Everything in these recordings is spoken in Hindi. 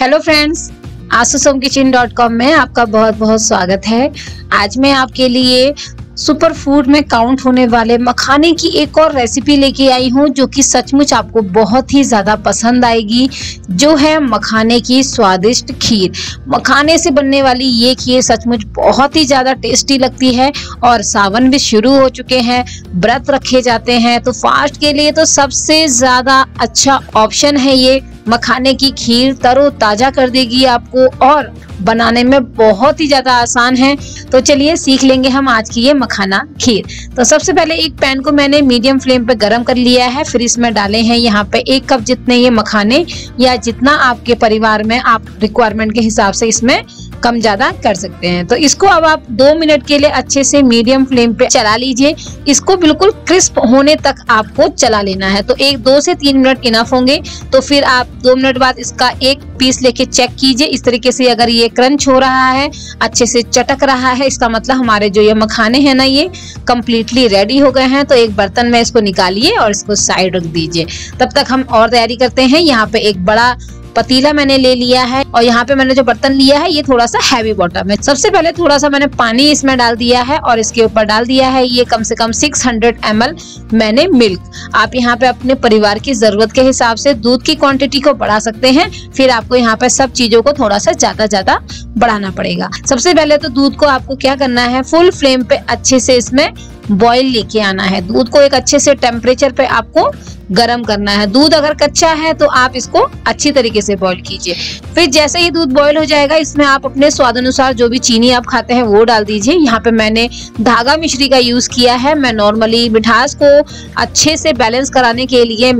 हेलो फ्रेंड्स आसूसोम किचन डॉट कॉम में आपका बहुत बहुत स्वागत है। आज मैं आपके लिए सुपर फ़ूड में काउंट होने वाले मखाने की एक और रेसिपी लेके आई हूँ, जो कि सचमुच आपको बहुत ही ज़्यादा पसंद आएगी, जो है मखाने की स्वादिष्ट खीर। मखाने से बनने वाली ये खीर सचमुच बहुत ही ज़्यादा टेस्टी लगती है, और सावन भी शुरू हो चुके हैं, व्रत रखे जाते हैं तो फास्ट के लिए तो सबसे ज़्यादा अच्छा ऑप्शन है ये। मखाने की खीर तरो ताज़ा कर देगी आपको और बनाने में बहुत ही ज़्यादा आसान है। तो चलिए सीख लेंगे हम आज की ये मखाना खीर। तो सबसे पहले एक पैन को मैंने मीडियम फ्लेम पे गरम कर लिया है। फिर इसमें डाले हैं यहाँ पे एक कप जितने ये मखाने या जितना आपके परिवार में आप रिक्वायरमेंट के हिसाब से इसमें कम ज़्यादा कर सकते हैं। तो इसको अब आप दो मिनट के लिए अच्छे से मीडियम फ्लेम पे चला लीजिए। इसको बिल्कुल क्रिस्प होने तक आपको चला लेना है। तो एक, दो से तीन मिनट इनफ होंगे। तो फिर आप दो मिनट बाद इसका एक पीस लेके चेक कीजिए। इस तरीके से अगर ये क्रंच हो रहा है, अच्छे से चटक रहा है, इसका मतलब हमारे जो ये मखाने हैं ना ये कम्प्लीटली रेडी हो गए हैं। तो एक बर्तन में इसको निकालिए और इसको साइड रख दीजिए। तब तक हम और तैयारी करते हैं। यहाँ पे एक बड़ा पतीला मैंने ले लिया है और यहाँ पे मैंने जो बर्तन लिया है, ये थोड़ा सा हैवी बॉटम है सबसे पहले थोड़ा सा मैंने पानी इसमें डाल दिया है और इसके ऊपर डाल दिया है, ये कम से कम 600 हंड्रेड मैंने मिल्क आप यहाँ पे अपने परिवार की ज़रूरत के हिसाब से दूध की क्वांटिटी को बढ़ा सकते हैं, फिर आपको यहाँ पे सब चीज़ों को थोड़ा सा ज़्यादा ज़्यादा बढ़ाना पड़ेगा। सबसे पहले तो दूध को आपको क्या करना है फुल फ्लेम पे अच्छे से इसमें बॉईल लेके आना है। दूध को एक अच्छे से टेम्परेचर पे आपको गर्म करना है। दूध अगर कच्चा है तो आप इसको अच्छी तरीके से बॉईल कीजिए। फिर जैसे ही दूध बॉईल हो जाएगा, इसमें आप अपने स्वाद अनुसार जो भी चीनी आप खाते हैं, वो डाल दीजिए। यहाँ पे मैंने धागा मिश्री का यूज़ किया है। मैं नॉर्मली मिठास को अच्छे से बैलेंस कराने के लिए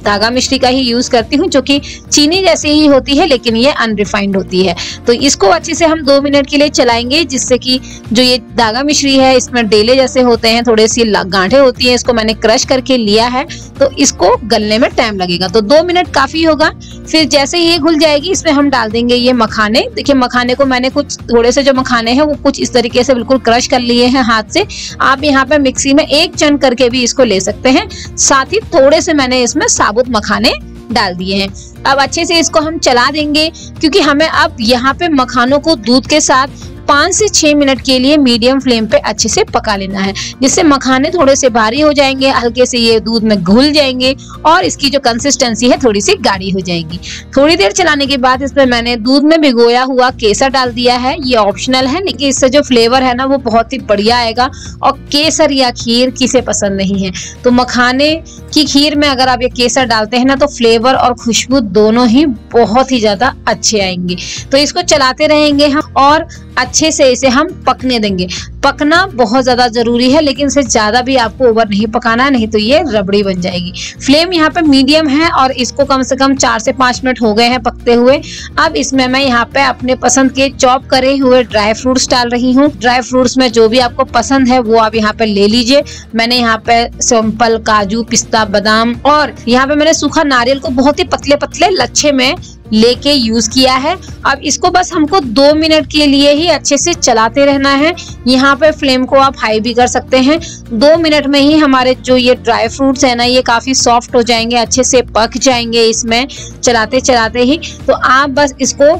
धागा मिश्री का ही यूज़ करती हूँ, जो कि चीनी जैसी ही होती है, लेकिन ये अनरिफाइंड होती है। तो इसको अच्छे से हम दो मिनट के लिए चलाएँगे, जिससे कि जो ये धागा मिश्री है, इसमें डेले जैसे होते हैं, थोड़े सी गांठे होती है, इसको मैंने क्रश करके लिया है। तो इसको गलने में टाइम लगेगा। तो दो मिनट काफ़ी होगा। फिर जैसे ये घुल जाएगी, इसमें हम डाल देंगे ये मखाने। देखिए, मखाने को मैंने कुछ थोड़े से जो मखाने हैं, वो कुछ इस तरीके से बिल्कुल क्रश कर लिए हैं हाथ से। आप यहाँ पे मिक्सी में एक चन करके भी इसको ले सकते हैं। साथ ही थोड़े से मैंने इसमें साबुत मखाने डाल दिए हैं। अब अच्छे से इसको हम चला देंगे, क्योंकि हमें अब यहाँ पे मखानों को दूध के साथ पाँच से छः मिनट के लिए मीडियम फ्लेम पे अच्छे से पका लेना है, जिससे मखाने थोड़े से भारी हो जाएँगे, हल्के से ये दूध में घुल जाएँगे और इसकी जो कंसिस्टेंसी है थोड़ी सी गाढ़ी हो जाएगी। थोड़ी देर चलाने के बाद इसमें मैंने दूध में भिगोया हुआ केसर डाल दिया है, ये ऑप्शनल है, लेकिन इससे जो फ्लेवर है ना, वो बहुत ही बढ़िया आएगा और केसर या खीर किसे पसंद नहीं है। तो मखाने की खीर में अगर आप ये केसर डालते हैं ना तो फ्लेवर और खुशबू दोनों ही बहुत ही ज़्यादा अच्छे आएँगे। तो इसको चलाते रहेंगे हम और अच्छे से इसे हम पकने देंगे। पकना बहुत ज़्यादा ज़रूरी है, लेकिन इसे ज़्यादा भी आपको ओवर नहीं पकाना नहीं तो ये रबड़ी बन जाएगी। फ्लेम यहाँ पे मीडियम है और इसको कम से कम चार से पाँच मिनट हो गए हैं पकते हुए। अब इसमें मैं यहाँ पे अपने पसंद के चॉप करे हुए ड्राई फ्रूट्स डाल रही हूँ। ड्राई फ्रूट्स में जो भी आपको पसंद है, वो आप यहाँ पे ले लीजिए। मैंने यहाँ पे सिंपल काजू, पिस्ता, बादाम और यहाँ पे मैंने सूखा नारियल को बहुत ही पतले पतले लच्छे में लेके यूज़ किया है। अब इसको बस हमको दो मिनट के लिए ही अच्छे से चलाते रहना है। यहाँ पे फ्लेम को आप हाई भी कर सकते हैं। दो मिनट में ही हमारे जो ये ड्राई फ्रूट्स है ना, ये काफ़ी सॉफ्ट हो जाएँगे, अच्छे से पक जाएँगे इसमें चलाते चलाते ही। तो आप बस इसको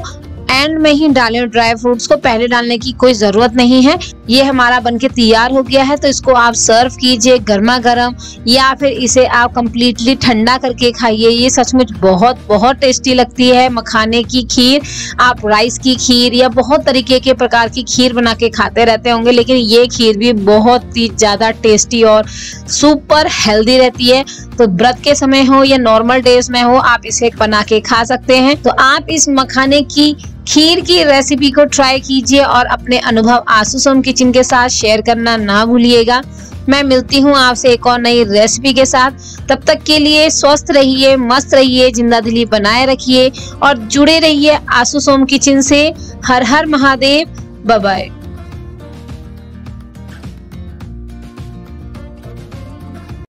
एंड में ही डालें ड्राई फ्रूट्स को पहले डालने की कोई ज़रूरत नहीं है। ये हमारा बनके तैयार हो गया है तो इसको आप सर्व कीजिए गर्मा गर्म या फिर इसे आप कम्प्लीटली ठंडा करके खाइए। ये सचमुच बहुत बहुत टेस्टी लगती है। मखाने की खीर, आप राइस की खीर या बहुत तरीके के प्रकार की खीर बना के खाते रहते होंगे, लेकिन ये खीर भी बहुत ही ज़्यादा टेस्टी और सुपर हेल्दी रहती है। तो व्रत के समय हो या नॉर्मल डेज़ में हो, आप इसे बना के खा सकते हैं। तो आप इस मखाने की खीर की रेसिपी को ट्राई कीजिए और अपने अनुभव आसू सोम किचन के साथ शेयर करना ना भूलिएगा। मैं मिलती हूँ आपसे एक और नई रेसिपी के साथ। तब तक के लिए स्वस्थ रहिए, मस्त रहिए, ज़िंदा दिली बनाए रखिए और जुड़े रहिए आसू सोम किचन से। हर हर महादेव। बाय